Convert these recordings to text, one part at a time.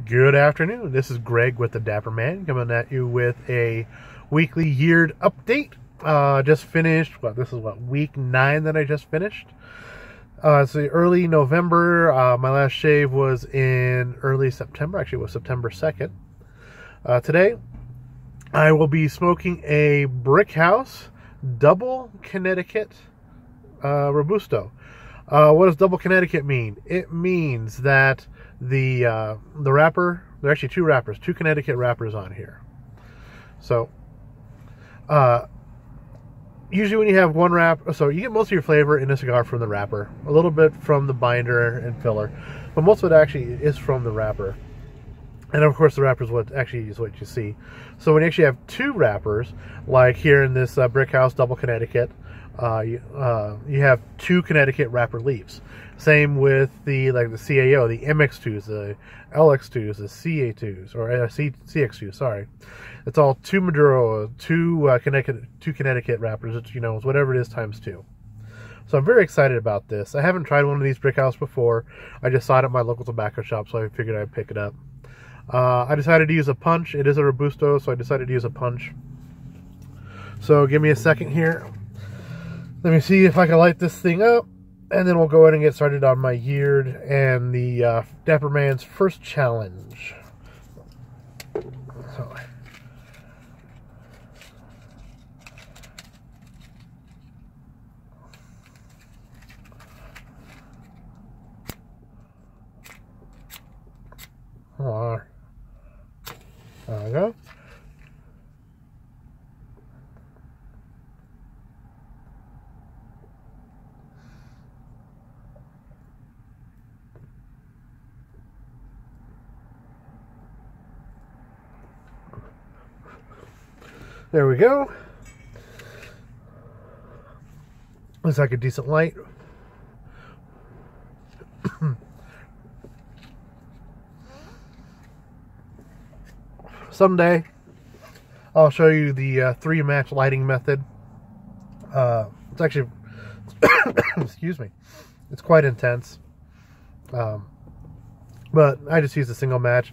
Good afternoon. This is Greg with the Dapper Man coming at you with a weekly Yeard update. Uh, just finished. What this is what week nine that I just finished. Uh, it's the early November. Uh, my last shave was in early September. Actually, it was September second. Uh, today, I will be smoking a Brickhouse Double Connecticut uh, Robusto. Uh, what does Double Connecticut mean? It means that the uh, the wrapper. There are actually two wrappers, two Connecticut wrappers on here. So, uh, usually when you have one wrap, so you get most of your flavor in a cigar from the wrapper, a little bit from the binder and filler, but most of it actually is from the wrapper. And of course, the wrapper is what actually is what you see. So when you actually have two wrappers, like here in this uh, Brickhouse Double Connecticut, uh, you, uh, you have two Connecticut wrapper leaves. Same with the like the CAO, the MX2s, the LX2s, the CA2s, or uh, C, CX2s. Sorry, it's all two Maduro, two uh, Connecticut, two Connecticut wrappers. It's, you know, whatever it is times two. So I'm very excited about this. I haven't tried one of these Brickhouse before. I just saw it at my local tobacco shop, so I figured I'd pick it up. Uh, I decided to use a punch. It is a Robusto, so I decided to use a punch. So give me a second here. Let me see if I can light this thing up and then we'll go ahead and get started on my Yeard and the uh, Dapper Man's first challenge. So. There we go. There we go. Looks like a decent light. Someday, I'll show you the uh, three match lighting method. Uh, it's actually, excuse me, it's quite intense. Um, but I just use a single match.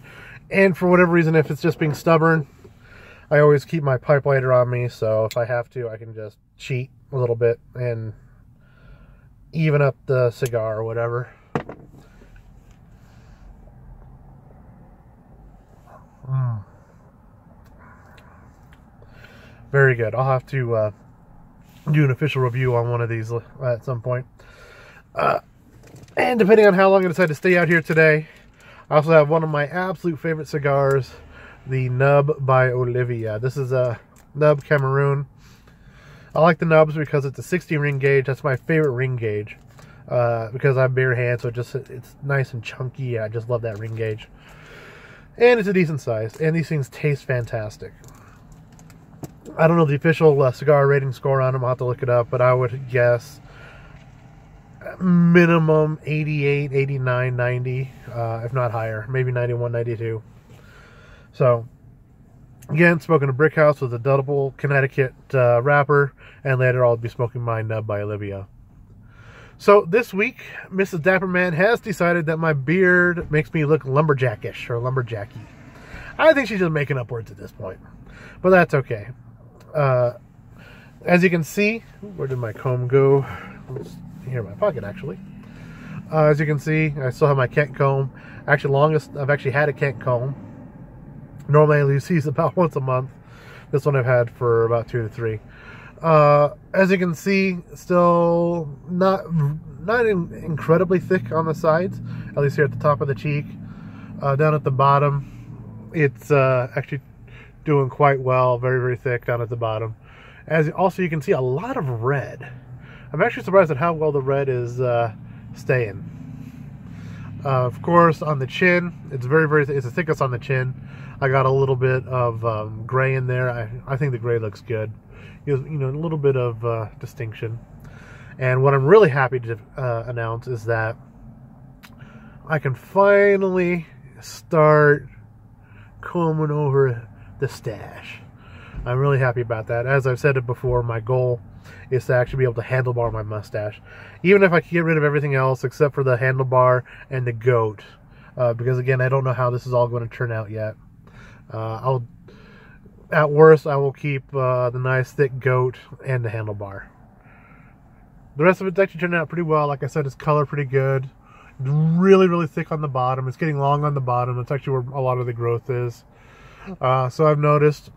And for whatever reason, if it's just being stubborn, I always keep my pipe lighter on me, so if I have to, I can just cheat a little bit and even up the cigar or whatever. Mm. Very good. I'll have to uh, do an official review on one of these at some point. Uh, and depending on how long I decide to stay out here today, I also have one of my absolute favorite cigars the nub by Oliva. This is a nub Cameroon. I like the nubs because it's a 60 ring gauge. That's my favorite ring gauge uh, because I have bare hands, so it just it's nice and chunky. I just love that ring gauge, and it's a decent size. And these things taste fantastic. I don't know the official uh, cigar rating score on them. I'll have to look it up, but I would guess minimum 88, 89, 90, uh, if not higher, maybe 91, 92. So, again, smoking a Brickhouse with a double Connecticut uh, wrapper, and later I'll be smoking my nub by Oliva. So this week, Mrs. Dapperman has decided that my beard makes me look lumberjackish or lumberjacky. I think she's just making up words at this point, but that's okay. Uh, as you can see, where did my comb go? Here in my pocket, actually. Uh, as you can see, I still have my Kent comb. Actually, longest I've actually had a Kent comb Normally I leave these about once a month. This one I've had for about two to three. Uh, as you can see, still not not in, incredibly thick on the sides, at least here at the top of the cheek. Uh, down at the bottom, it's uh, actually doing quite well, very, very thick down at the bottom. As also you can see a lot of red. I'm actually surprised at how well the red is uh, staying. Uh, of course, on the chin, it's very, very, it's the thickest on the chin. I got a little bit of um, gray in there. I, I think the gray looks good. You know, a little bit of uh, distinction. And what I'm really happy to uh, announce is that I can finally start combing over the stash. I'm really happy about that. As I've said it before, my goal is to actually be able to handlebar my mustache. Even if I can get rid of everything else except for the handlebar and the goat, uh, because again, I don't know how this is all going to turn out yet. Uh, I'll, at worst, I will keep uh, the nice thick goat and the handlebar. The rest of it's actually turned out pretty well. Like I said, it's color pretty good. It's really, really thick on the bottom. It's getting long on the bottom. That's actually where a lot of the growth is. Uh, so I've noticed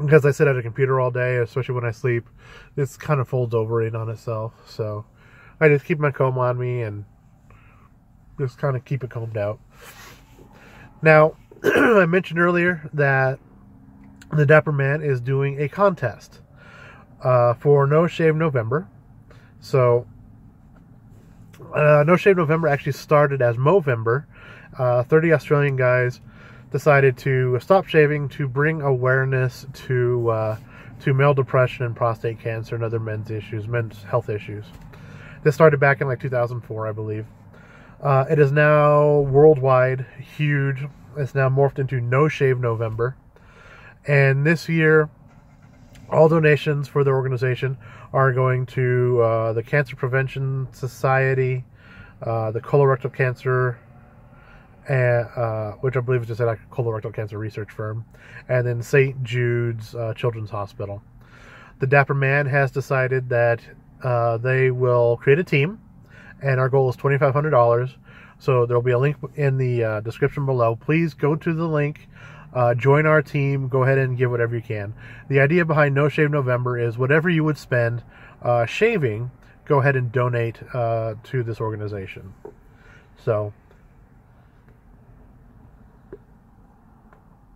because I sit at a computer all day, especially when I sleep, this kind of folds over in on itself. So I just keep my comb on me and just kind of keep it combed out. Now, I mentioned earlier that the Dapper Man is doing a contest uh, for No Shave November. So, uh, No Shave November actually started as Movember. Uh, 30 Australian guys decided to stop shaving to bring awareness to uh, to male depression and prostate cancer and other men's issues, men's health issues. This started back in like 2004, I believe. Uh, it is now worldwide, huge. It's now morphed into No Shave November. And this year, all donations for the organization are going to uh, the Cancer Prevention Society, uh, the Colorectal Cancer and, uh, which I believe is just a colorectal cancer research firm, and then St. Jude's uh, Children's Hospital. The Dapper Man has decided that uh, they will create a team, and our goal is twenty five hundred dollars. So there will be a link in the uh, description below. Please go to the link. Uh, join our team. Go ahead and give whatever you can. The idea behind No Shave November is whatever you would spend uh, shaving, go ahead and donate to this organization. So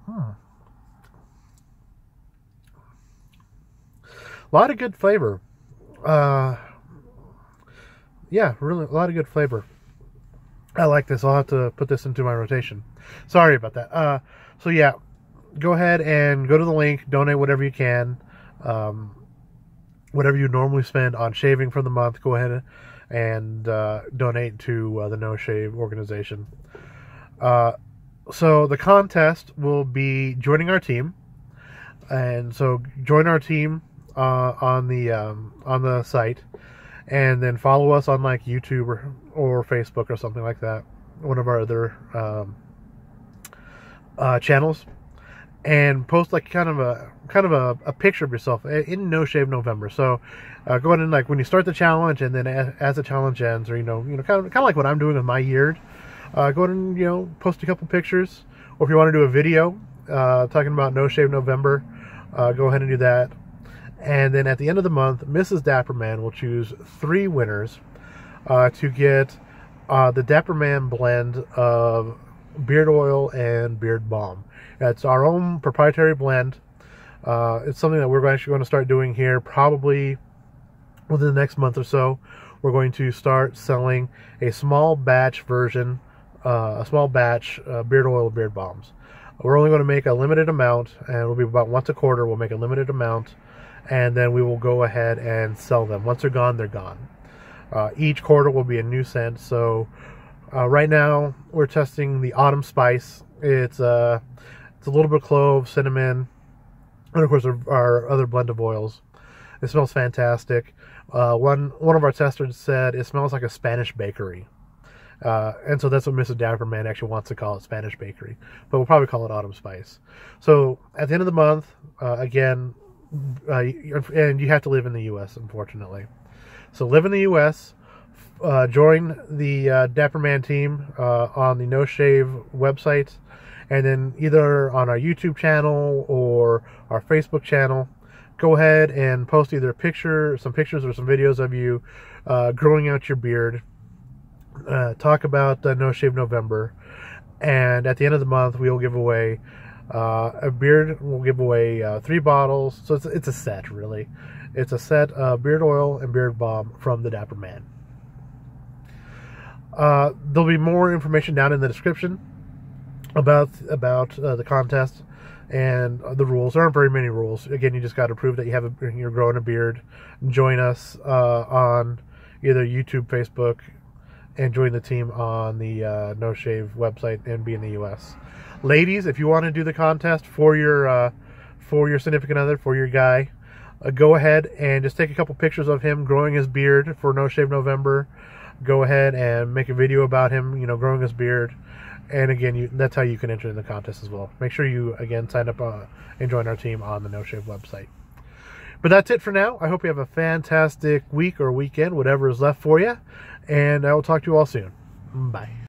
Hmm. A lot of good flavor. Uh, yeah, really, a lot of good flavor. I like this. I'll have to put this into my rotation. Sorry about that. Uh, so yeah, go ahead and go to the link, donate whatever you can. Um, whatever you normally spend on shaving for the month, go ahead and uh, donate to uh, the No Shave organization. So the contest will be joining our team, and so join our team uh, on the um, on the site, and then follow us on like YouTube or, or Facebook or something like that, one of our other um, uh, channels, and post like kind of a kind of a, a picture of yourself in No Shave November. So uh, go ahead and like when you start the challenge, and then as, as the challenge ends, or you know you know kind of kind of like what I'm doing with my year uh, go ahead and you know post a couple pictures, or if you want to do a video uh, talking about No Shave November, uh, go ahead and do that. And then at the end of the month, Mrs. Dapperman will choose three winners uh, to get uh, the Dapperman blend of beard oil and beard balm. It's our own proprietary blend. Uh, it's something that we're actually going to start doing here probably within the next month or so. We're going to start selling a small batch version uh, a small batch uh, beard oil beard bombs. We're only going to make a limited amount, and it'll be about once a quarter. We'll make a limited amount, and then we will go ahead and sell them. Once they're gone, they're gone. Uh, each quarter will be a new scent. So uh, right now we're testing the autumn spice. It's uh, it's a little bit of clove, cinnamon, and of course our, our other blend of oils. It smells fantastic. Uh, one one of our testers said it smells like a Spanish bakery. Uh, and so that's what Mrs. Dapperman actually wants to call it Spanish Bakery. But we'll probably call it Autumn Spice. So at the end of the month, uh, again, uh, and you have to live in the U.S., unfortunately. So live in the U.S., uh, join the uh, Dapperman team uh, on the No Shave website, and then either on our YouTube channel or our Facebook channel, go ahead and post either a picture, some pictures, or some videos of you growing out your beard uh, talk about uh, No Shave November, and at the end of the month we will give away uh, a beard. We'll give away uh, three bottles, so it's it's a set really. It's a set of beard oil and beard balm from the Dapper Man. Uh, there'll be more information down in the description about about uh, the contest and the rules. There aren't very many rules. Again, you just got to prove that you have a, you're growing a beard. Join us on either YouTube, Facebook, and join the team on the uh, No Shave website and be in the U.S. Ladies, if you want to do the contest for your uh, for your significant other, for your guy, uh, go ahead and just take a couple pictures of him growing his beard for No Shave November. go ahead and make a video about him, you know, growing his beard. And again, you, that's how you can enter in the contest as well. Make sure you again sign up uh, and join our team on the No Shave website. But that's it for now. I hope you have a fantastic week or weekend, whatever is left for you. And I will talk to you all soon. Bye.